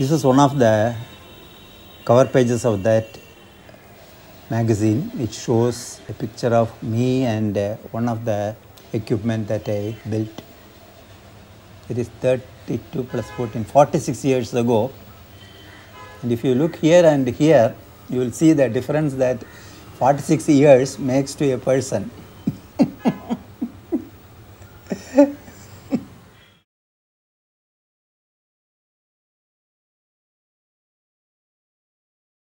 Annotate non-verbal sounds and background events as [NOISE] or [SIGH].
This is one of the cover pages of that magazine, which shows a picture of me and uh, one of the equipment that I built. It is 32 plus 14, 46 years ago. And if you look here and here, you will see the difference that 46 years makes to a person. [LAUGHS]